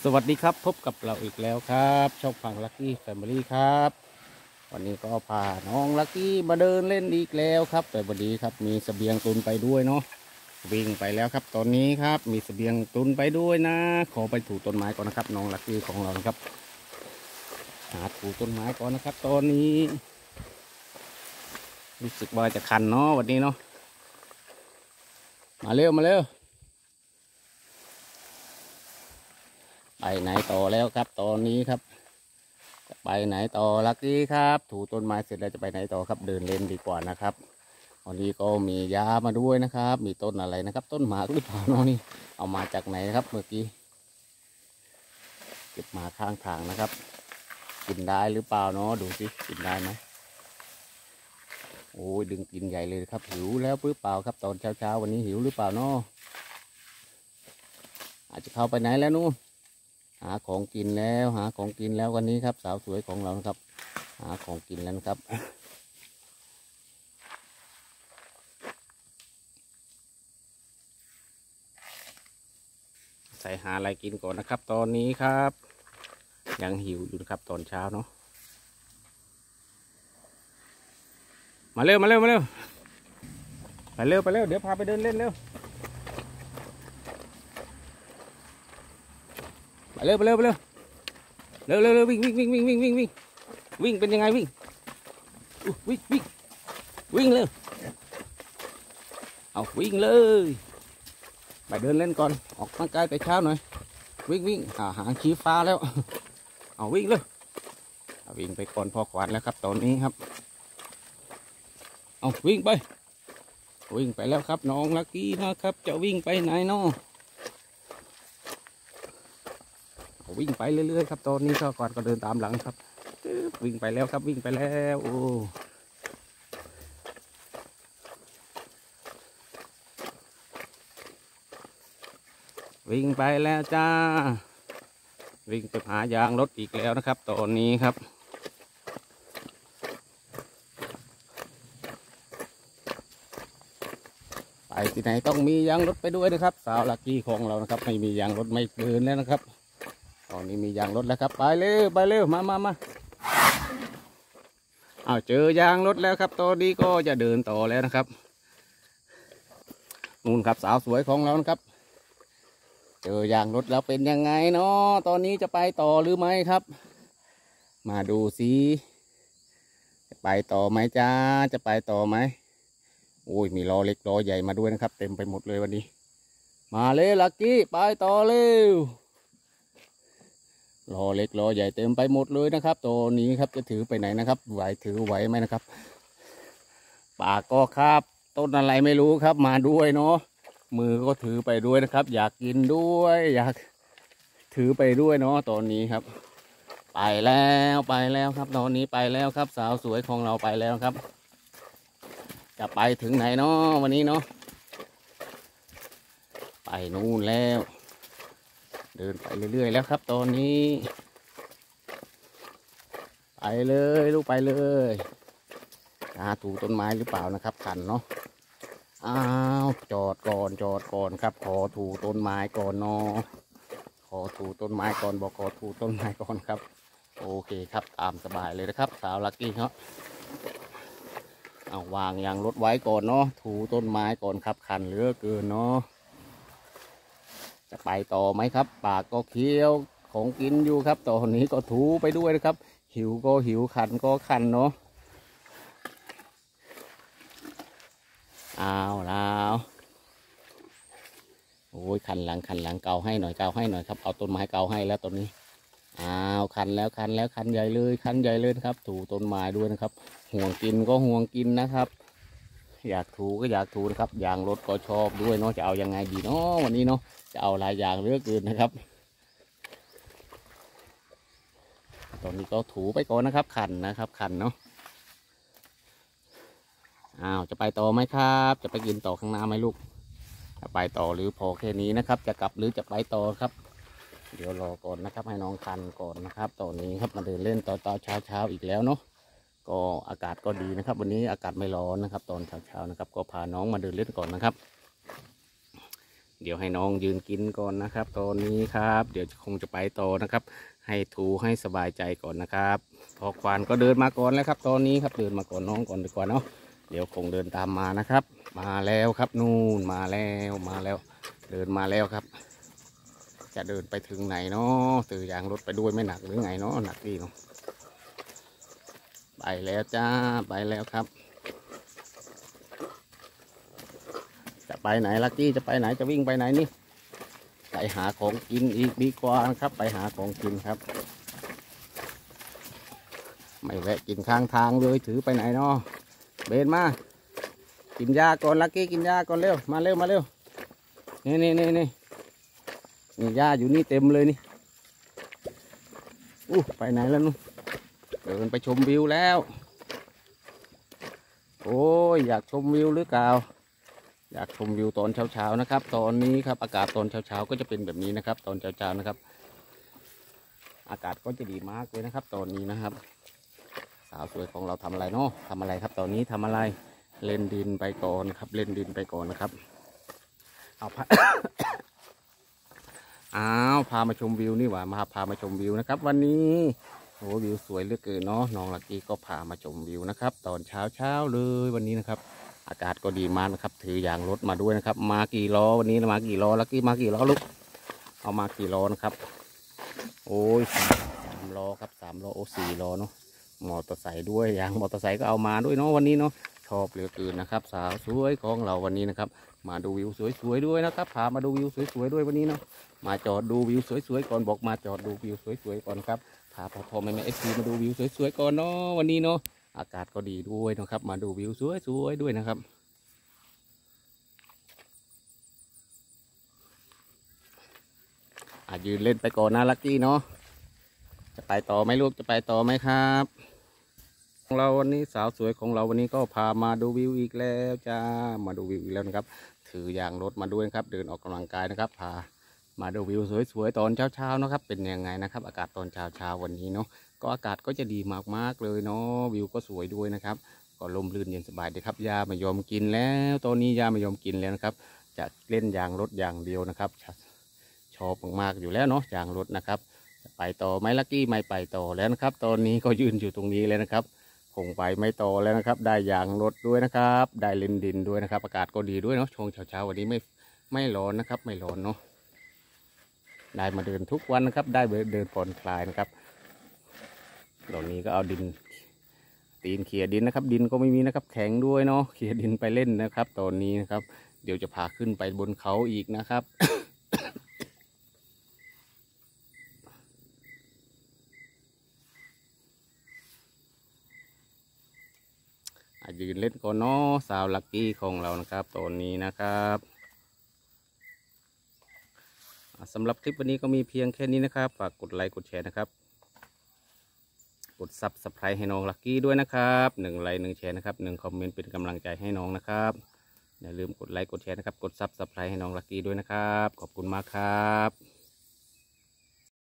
สวัสดีครับพบกับเราอีกแล้วครับช่องฟังลักกี้แฟมิลี่ครับ วันนี้ก็พาน้องลักกี้มาเดินเล่นอีกแล้วครับ แต่วันนี้ครับมีเสบียงตุนไปด้วยเนาะวิ่งไปแล้วครับ ตอนนี้ครับมีเสบียงตุนไปด้วยนะ ขอไปถูต้นไม้ก่อนนะครับ น้องลักกี้ของเรานะครับ หาถูต้นไม้ก่อนนะครับ ตอนนี้ รู้สึกว่าจะคันเนาะวันนี้เนาะมาเร็วมาเร็ว ไปไหนต่อแล้วครับ ตอนนี้ครับ จะไปไหนต่อลักกี้ครับ ถูต้นไม้เสร็จแล้วจะไปไหนต่อครับ เดินเล่นดีกว่านะครับวันนี้ก็มียามาด้วยนะครับ มีต้นอะไรนะครับ ต้นหมากหรือเปล่านาะนี่ เอามาจากไหนครับ เมื่อกี้เก็บมาข้างทางนะครับ กินได้หรือเปล่าเนาะดูสิกินได้ไหมโอ้ยดึงกินใหญ่เลยครับ หิวแล้วหรือเปล่าครับ ตอนเช้าๆวันนี้หิวหรือเปล่าเนาะอาจจะเข้าไปไหนแล้วนู่น หาของกินแล้วหาของกินแล้ววันนี้ครับ สาวสวยของเรานะครับ หาของกินแล้วครับใส่หาอะไรกินก่อนนะครับ ตอนนี้ครับ ยังหิวอยู่นะครับตอนเช้าเนาะมาเร็วมาเร็วมาเร็วไปเร็วไปเร็วเดี๋ยวพาไปเดินเล่นเร็ว ไป เร็วไปเร็วไปเร็วเร็วเร็วเร็ววิ่งวิ่งวิ่งวิ่งวิ่งวิ่งวิ่งวิ่งเป็นยังไงวิ่งวิ่งวิ่งวิ่งเร็วเอาวิ่งเลยไปเดินเล่นก่อนออกกำลังกายแต่เช้าหน่อยวิ่งวิ่งอ่าหางชี้ฟ้าแล้ว เอาวิ่งเลยเอาวิ่งไปก่อนพอขวานแล้วครับตอนนี้ครับเอาวิ่งไปวิ่งไปแล้วครับน้องลักกี้นะครับ จะวิ่งไปไหนเนาะ วิ่งไปเรื่อยๆครับตอนนี้ก็ก่อนก็เดินตามหลังครับตึ๊บวิ่งไปแล้วครับวิ่งไปแล้วโอ้วิ่งไปแล้วจ้า วิ่งไปหายางรถอีกแล้วนะครับ ตอนนี้ครับไปที่ไหนต้องมียางรถไปด้วยนะครับ สาวลักกี้ของเรานะครับ ไม่มียางรถไม่เดินแล้วนะครับ ตอนนี้มียางรถแล้วครับ ไปเร็วไปเร็วมามามาเอาเจอยางรถแล้วครับ ตอนนี้ก็จะเดินต่อแล้วนะครับนู่นครับสาวสวยของเรานะครับ เจอยางรถแล้วเป็นยังไงเนาะตอนนี้จะไปต่อหรือไม่ครับ มาดูสิจะไปต่อไหมจ้าจะไปต่อไหมโอ้ยมีล้อเล็กล้อใหญ่มาด้วยนะครับ เต็มไปหมดเลยวันนี้ มาเลยลักกี้ไปต่อเร็ว ล้อเล็กล้อใหญ่เต็มไปหมดเลยนะครับ ตัวนี้ครับจะถือไปไหนนะครับ ไหวถือไหวไหมนะครับปากก็ครับ ต้นอะไรไม่รู้ครับ มาด้วยเนาะมือก็ถือไปด้วยนะครับ อยากกินด้วย อยากถือไปด้วยเนาะตอนนี้ครับ ไปแล้วไปแล้วครับ ตอนนี้ไปแล้วครับ สาวสวยของเราไปแล้วครับ จะไปถึงไหนเนาะวันนี้เนาะไปนู่นแล้ว เดินไปเรื่อยๆแล้วครับ ตอนนี้ ไปเลยลูกไปเลยหาถูต้นไม้หรือเปล่านะครับขันเนาะอ้าวจอดก่อนจอดก่อนครับ ขอถูต้นไม้ก่อนเนาะขอถูต้นไม้ก่อนบอกขอถูต้นไม้ก่อนครับ โอเคครับตามสบายเลยนะครับ สาวลักกี้เขาะเอาวางยางรถไว้ก่อนเนาะถูต้นไม้ก่อนครับขันเหลือเกินเนาะ จะไปต่อไหมครับ ปากก็เคี้ยวของกินอยู่ครับตอนนี้ก็ถูไปด้วยนะครับ หิวก็หิวคันก็คันเนาะเอาแล้วโอ้ยคันหลังคันหลังเกาให้หน่อยเกาให้หน่อยครับเอาต้นไม้เกาให้แล้วตอนนี้อ้าวคันแล้วคันแล้วคันใหญ่เลยคันใหญ่เลยครับ ถูต้นไม้ด้วยนะครับ ห่วงกินก็ห่วงกินนะครับ อยากถูก็อยากถูนะครับยางรถก็ชอบด้วยเนาะจะเอายังไงดีเนาะวันนี้เนาะ จะเอาหลายอย่างเหลือกเกินนะครับ ตอนนี้ก็ถูไปก่อนนะครับ ขันนะครับ ขันเนาะอ้าวจะไปต่อไหมครับ จะไปกินต่อข้างหน้าไหมลูกจะไปต่อหรือพอแค่นี้นะครับ จะกลับหรือจะไปต่อครับ เดี๋ยวรอก่อนนะครับ ให้น้องคันก่อนนะครับตอนนี้ครับมาเดินเล่นตอนตอนเช้าเช้าๆอีกแล้วเนาะก็อากาศก็ดีนะครับ วันนี้อากาศไม่ร้อนนะครับ ตอนเช้าเช้าๆนะครับ ก็พาน้องมาเดินเล่นก่อนนะครับ เดี๋ยวให้น้องยืนกินก่อนนะครับ ตอนนี้ครับ เดี๋ยวคงจะไปต่อนะครับ ให้ถูให้สบายใจก่อนนะครับ พอควานก็เดินมาก่อนแล้วครับ ตอนนี้ครับเดินมาก่อนน้องก่อนดีกว่าเนาะเดี๋ยวคงเดินตามมานะครับ มาแล้วครับนู่นมาแล้วมาแล้ว เดินมาแล้วครับ จะเดินไปถึงไหนเนาะตือยางรถไปด้วยไม่หนักหรือไงเนาะหนักดีเนาะไปแล้วจ้าไปแล้วครับ จะ ไปไหนลักกี้จะไปไหนจะวิ่งไปไหนนี่ไปหาของกินอีกดีกว่านะครับ ไปหาของกินครับ ไม่แวะกินข้างทางเลยถือไปไหนเนาะเบนมา กินยาก่อนลักกี้กินยาก่อนเร็วมาเร็วมาเร็วนี่นี่นี่นี่นี่ยาอยู่นี่เต็มเลยนี่อู้ไปไหนแล้วนู่นเดินไปชมวิวแล้ว โอ้ยอยากชมวิวหรือเปล่า อยากชมวิวตอนเช้าๆนะครับ ตอนนี้ครับอากาศตอนเช้าๆก็จะเป็นแบบนี้นะครับ ตอนเช้าๆนะครับ อากาศก็จะดีมากเลยนะครับ ตอนนี้นะครับ สาวสวยของเราทำอะไรเนาะทำอะไรครับ ตอนนี้ทำอะไรเล่นดินไปก่อนครับ เล่นดินไปก่อนนะครับ เอาพาอ้าวพามาชมวิวนี่หว่ามาพามาชมวิวนะครับ วันนี้โอ้วิวสวยเหลือเกินเนาะน้องลักกี้ก็พามาชมวิวนะครับ ตอนเช้าเช้าๆเลยวันนี้นะครับ อากาศก็ดีมากนะครับ ถือยางรถมาด้วยนะครับ มากี่ล้อวันนี้มากี่ล้อลักกี้มากี่ล้อลูกเอามากี่ล้อนะครับ โอ้ยสามล้อครับสามล้อโอ้สี่ล้อเนาะมอเตอร์ไซค์ด้วยยางมอเตอร์ไซค์ก็เอามาด้วยเนาะวันนี้เนาะชอบเหลือเกินนะครับ สาวสวยของเราวันนี้นะครับ มาดูวิวสวยๆด้วยนะครับพามาดูวิวสวยๆด้วยวันนี้เนาะมาจอดดูวิวสวยๆก่อนบอกมาจอดดูวิวสวยๆก่อนครับพาพ่อพ่อแม่แม่เอฟซีมาดูวิวสวยๆก่อนเนาะวันนี้เนาะ อากาศก็ดีด้วยนะครับ มาดูวิวสวยๆด้วยนะครับ อายืนเล่นไปก่อนนะลักกี้เนาะจะไปต่อไหมลูกจะไปต่อไหมครับของเราวันนี้สาวสวยของเราวันนี้ก็พามาดูวิวอีกแล้วจ้ามาดูวิวอีกแล้วนะครับ ถือยางรถมาด้วยนะครับ เดินออกกำลังกายนะครับ พามาดูวิวสวยๆตอนเช้าๆนะครับ เป็นยังไงนะครับ อากาศตอนเช้าๆวันนี้เนาะ ก็อากาศก็จะดีมากๆเลยเนาะวิวก็สวยด้วยนะครับ ก็ลมลื่นเย็นสบายดีครับยาไม่ยอมกินแล้วตอนนี้ยาไม่ยอมกินแล้วนะครับ จะเล่นยางรถอย่างเดียวนะครับชอบมากๆอยู่แล้วเนาะยางรถนะครับไปต่อไหมลักกี้ไม่ไปต่อแล้วนะครับ ตอนนี้ก็ยืนอยู่ตรงนี้เลยนะครับคงไปไม่ต่อแล้วนะครับ ได้ยางรถด้วยนะครับ ได้เลนดินด้วยนะครับ อากาศก็ดีด้วยเนาะช่วงเช้าๆวันนี้ไม่ไม่ร้อนนะครับ ไม่ร้อนเนาะได้มาเดินทุกวันนะครับ ได้เดินผ่อนคลายนะครับ ตอนนี้ก็เอาดิน ตีนเขี่ยดินนะครับ ดินก็ไม่มีนะครับ แข็งด้วยเนาะเขี่ยดินไปเล่นนะครับ ตอนนี้นะครับ เดี๋ยวจะพาขึ้นไปบนเขาอีกนะครับอะยืนเล่นก่อนเนาะสาวลักกี้ของเรานะครับตอนนี้นะครับสำหรับคลิปวันนี้ก็มีเพียงแค่นี้นะครับ ฝากกดไลค์กดแชร์นะครับ กด subscribe ให้น้องลักกี้ด้วยนะครับหนึ่งไลค์หนึ่งแชร์นะครับหนึ่งคอมเมนต์เป็นกำลังใจให้น้องนะครับอย่าลืมกดไลค์กดแชร์นะครับกด subscribe ให้น้องลักกี้ด้วยนะครับ ขอบคุณมากครับ